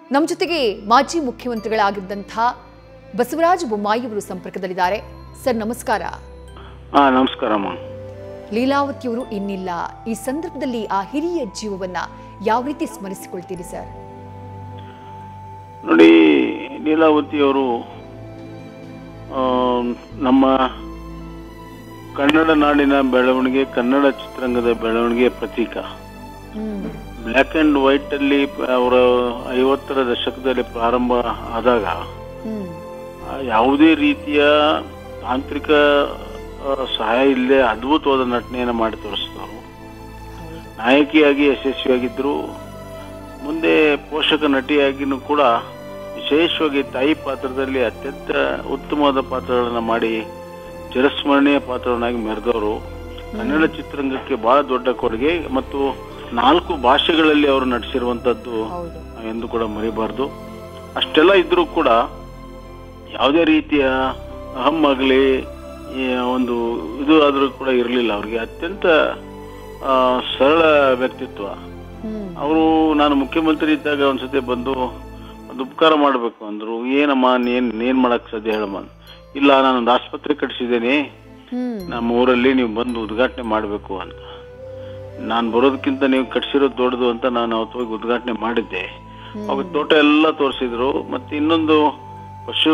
ನಮ್ಮ ಜೊತೆಗೆ ಮಾಜಿ ಮುಖ್ಯಮಂತ್ರಿಗಳಾಗಿದ್ದಂಥ ಬಸವರಾಜ ಬೊಮ್ಮಾಯಿ ಅವರು ಸಂಪರ್ಕದಲ್ಲಿದ್ದಾರೆ. ಸರ್ ನಮಸ್ಕಾರ. ನಮಸ್ಕಾರಮ್ಮ ಲೀಲಾವತಿಯವರು ಇನ್ನಿಲ್ಲ. ಈ ಸಂದರ್ಭದಲ್ಲಿ ಆ ಹಿರಿಯ ಜೀವವನ್ನ ಯಾವ ರೀತಿ ಸ್ಮರಿಸಿಕೊಳ್ತೀರಿ ಸರ್? ನೋಡಿ ಲೀಲಾವತಿಯವರು ಆ, ನಮ್ಮ ಕನ್ನಡ ನಾಡಿನ ಬೆಳವಣಿಗೆ ಕನ್ನಡ ಚಿತ್ರರಂಗದ ಬೆಳವಣಿಗೆ ಪ್ರತೀಕ. ಬ್ಲ್ಯಾಕ್ ಅಂಡ್ ವೈಟ್ ಅಲ್ಲಿ ಅವರ ಐವತ್ತರ ದಶಕದಲ್ಲಿ ಪ್ರಾರಂಭ ಆದಾಗ ಯಾವುದೇ ರೀತಿಯ ತಾಂತ್ರಿಕ ಸಹಾಯ ಇಲ್ಲದೆ ಅದ್ಭುತವಾದ ನಟನೆಯನ್ನು ಮಾಡಿ ತೋರಿಸಿದವರು. ನಾಯಕಿಯಾಗಿ ಯಶಸ್ವಿಯಾಗಿದ್ದರು ಮುಂದೆ ಪೋಷಕ ನಟಿಯಾಗಿನೂ ಕೂಡ ವಿಶೇಷವಾಗಿ ತಾಯಿ ಪಾತ್ರದಲ್ಲಿ ಅತ್ಯಂತ ಉತ್ತಮವಾದ ಪಾತ್ರಗಳನ್ನು ಮಾಡಿ ಚಿರಸ್ಮರಣೀಯ ಪಾತ್ರವನ್ನಾಗಿ ಮೆರೆದವರು. ಕನ್ನಡ ಚಿತ್ರರಂಗಕ್ಕೆ ಬಹಳ ದೊಡ್ಡ ಕೊಡುಗೆ ಮತ್ತು ನಾಲ್ಕು ಭಾಷೆಗಳಲ್ಲಿ ಅವರು ನಟಿಸಿರುವಂತದ್ದು ಹೌದು. ಎಂದು ಕೂಡ ಮರಿಬಾರ್ದು. ಅಷ್ಟೆಲ್ಲ ಇದ್ರೂ ಕೂಡ ಯಾವುದೇ ರೀತಿಯ ಅಹಂ ಆಗಲಿ ಒಂದು ಇದು ಆದರೂ ಕೂಡ ಇರಲಿಲ್ಲ ಅವ್ರಿಗೆ. ಅತ್ಯಂತ ಸರಳ ವ್ಯಕ್ತಿತ್ವ. ಅವರು ನಾನು ಮುಖ್ಯಮಂತ್ರಿ ಇದ್ದಾಗ ಒಂದ್ಸತಿ ಬಂದು ಒಂದು ಉಪಕಾರ ಮಾಡಬೇಕು ಅಂದ್ರು. ಏನಮ್ಮ ನೀನ್ ಏನ್ ಮಾಡಕ್ ಸಾಧ್ಯ ಹೇಳಮ್ಮ. ಇಲ್ಲ ನಾನೊಂದು ಆಸ್ಪತ್ರೆ ಕಟ್ಟಿಸಿದ್ದೇನೆ ನಮ್ಮ ಊರಲ್ಲಿ ನೀವು ಬಂದು ಉದ್ಘಾಟನೆ ಮಾಡಬೇಕು ಅಂತ. ನಾನು ಬರೋದಕ್ಕಿಂತ ನೀವು ಕಟ್ಸಿರೋದು ದೊಡ್ಡದು ಅಂತ ನಾನು ಅವತ್ತು ಹೋಗಿ ಉದ್ಘಾಟನೆ ಮಾಡಿದ್ದೆ. ಅವಾಗ ತೋಟ ಎಲ್ಲ ತೋರಿಸಿದ್ರು. ಮತ್ತೆ ಇನ್ನೊಂದು ಪಶು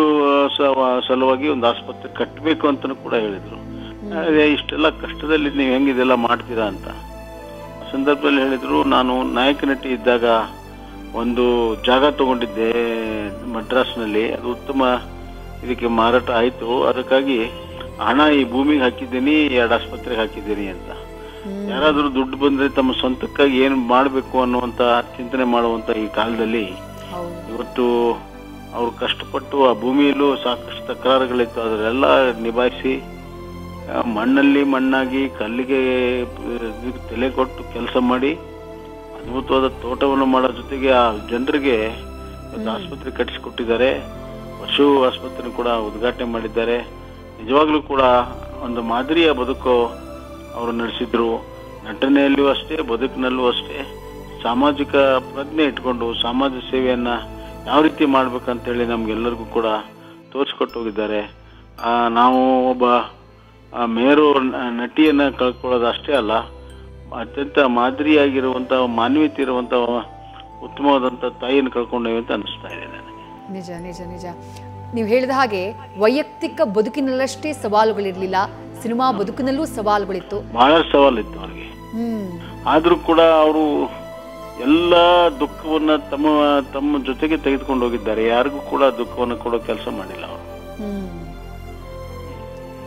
ಸಲುವಾಗಿ ಒಂದು ಆಸ್ಪತ್ರೆ ಕಟ್ಟಬೇಕು ಅಂತಲೂ ಕೂಡ ಹೇಳಿದ್ರು. ಇಷ್ಟೆಲ್ಲ ಕಷ್ಟದಲ್ಲಿ ನೀವು ಹೆಂಗ ಇದೆಲ್ಲ ಮಾಡ್ತೀರಾ ಅಂತ. ಸಂದರ್ಭದಲ್ಲಿ ಹೇಳಿದ್ರು ನಾನು ನಾಯಕ ನಟಿ ಇದ್ದಾಗ ಒಂದು ಜಾಗ ತಗೊಂಡಿದ್ದೆ ಮಡ್ರಾಸ್ನಲ್ಲಿ ಅದು ಉತ್ತಮ ಇದಕ್ಕೆ ಮಾರಾಟ ಆಯಿತು. ಅದಕ್ಕಾಗಿ ಹಣ ಈ ಭೂಮಿಗೆ ಹಾಕಿದ್ದೀನಿ ಎರಡು ಆಸ್ಪತ್ರೆಗೆ ಹಾಕಿದ್ದೀನಿ ಅಂತ. ಯಾರಾದ್ರೂ ದುಡ್ಡು ಬಂದ್ರೆ ತಮ್ಮ ಸ್ವಂತಕ್ಕಾಗಿ ಏನು ಮಾಡಬೇಕು ಅನ್ನುವಂತ ಚಿಂತನೆ ಮಾಡುವಂತ ಈ ಕಾಲದಲ್ಲಿ ಇವತ್ತು ಅವ್ರು ಕಷ್ಟಪಟ್ಟು ಆ ಭೂಮಿಯಲ್ಲೂ ಸಾಕಷ್ಟು ತಕರಾರುಗಳಿತ್ತು. ಅದನ್ನೆಲ್ಲ ನಿಭಾಯಿಸಿ ಮಣ್ಣಲ್ಲಿ ಮಣ್ಣಾಗಿ ಕಲ್ಲಿಗೆ ತಲೆ ಕೊಟ್ಟು ಕೆಲಸ ಮಾಡಿ ಅದ್ಭುತವಾದ ತೋಟವನ್ನು ಮಾಡೋ ಜೊತೆಗೆ ಆ ಜನರಿಗೆ ಒಂದು ಆಸ್ಪತ್ರೆ ಕಟ್ಟಿಸಿಕೊಟ್ಟಿದ್ದಾರೆ. ಪಶು ಆಸ್ಪತ್ರೆ ಕೂಡ ಉದ್ಘಾಟನೆ ಮಾಡಿದ್ದಾರೆ. ನಿಜವಾಗ್ಲೂ ಕೂಡ ಒಂದು ಮಾದರಿಯ ಬದುಕು ಅವರು ನಡೆಸಿದ್ರು. ನಟನೆಯಲ್ಲೂ ಅಷ್ಟೇ, ಬದುಕಿನಲ್ಲೂ ಅಷ್ಟೇ. ಸಾಮಾಜಿಕ ಪ್ರಜ್ಞೆ ಇಟ್ಕೊಂಡು ಸಮಾಜ ಸೇವೆಯನ್ನ ಯಾವ ರೀತಿ ಮಾಡ್ಬೇಕಂತೇಳಿ ನಮ್ಗೆಲ್ಲರಿಗೂ ಕೂಡ ತೋರಿಸ್ಕೊಟ್ಟು ಹೋಗಿದ್ದಾರೆ ನಾವು ಒಬ್ಬ ಮೇರು ನಟಿಯನ್ನ ಕಳ್ಕೊಳ್ಳೋದು ಅಷ್ಟೇ ಅಲ್ಲ, ಅತ್ಯಂತ ಮಾದರಿಯಾಗಿರುವಂಥ ಮಾನವೀಯತೆ ಇರುವಂತ, ಉತ್ತಮವಾದಂತ ತಾಯಿಯನ್ನ ಕಳ್ಕೊಂಡೇವೆ ಅಂತ ಅನಿಸ್ತಾ ಇದೆ ನನಗೆ. ನಿಜ ನಿಜ ನಿಜ. ನೀವು ಹೇಳಿದ ಹಾಗೆ ವೈಯಕ್ತಿಕ ಬದುಕಿನಲ್ಲಷ್ಟೇ ಸವಾಲುಗಳಿರಲಿಲ್ಲ. ಸಿನಿಮಾ ಬದುಕಿನಲ್ಲೂ ಸವಾಲುಗಳಿತ್ತು. ಬಹಳ ಸವಾಲಿತ್ತು ಅವ್ರಿಗೆ ಆದರೂ ಆದ್ರೂ ಕೂಡ ಅವರು ಎಲ್ಲ ದುಃಖವನ್ನ ತಮ್ಮ ತಮ್ಮ ಜೊತೆಗೆ ತೆಗೆದುಕೊಂಡು ಹೋಗಿದ್ದಾರೆ. ಯಾರಿಗೂ ಕೂಡ ದುಃಖವನ್ನು ಕೊಡೋ ಕೆಲಸ ಮಾಡಿಲ್ಲ ಅವರು. ಹ್ಮ್.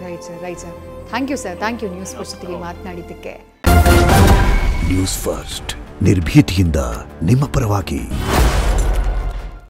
Right sir right sir thank you sir thank you news first ಜೊತೆಗೆ ಮಾತನಾಡಿದ್ದಕ್ಕೆ. ನ್ಯೂಸ್ ಫಸ್ಟ್ ನಿರ್ಭೀತಿಯಿಂದ ನಿಮ್ಮ ಪರವಾಗಿ.